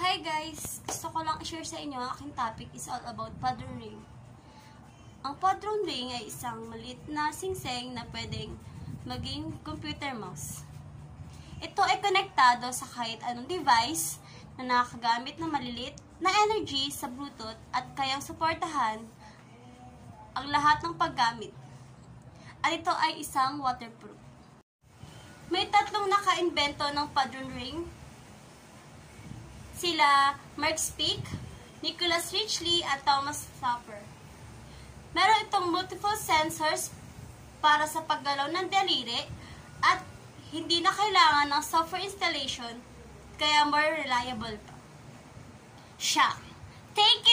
Hi guys! Gusto ko lang i-share sa inyo ang aking topic is all about Padron Ring. Ang Padron Ring ay isang maliit na singseng na pwedeng maging computer mouse. Ito ay konektado sa kahit anong device na nakakagamit ng maliliit na energy sa Bluetooth at kayang suportahan ang lahat ng paggamit. At ito ay isang waterproof. May tatlong naka-invento ng Padron Ring sila Mark Speak, Nicholas Richley at Thomas Tupper. Meron itong multiple sensors para sa paggalaw ng daliri at hindi na kailangan ng software installation kaya more reliable pa. Siya. Thank you!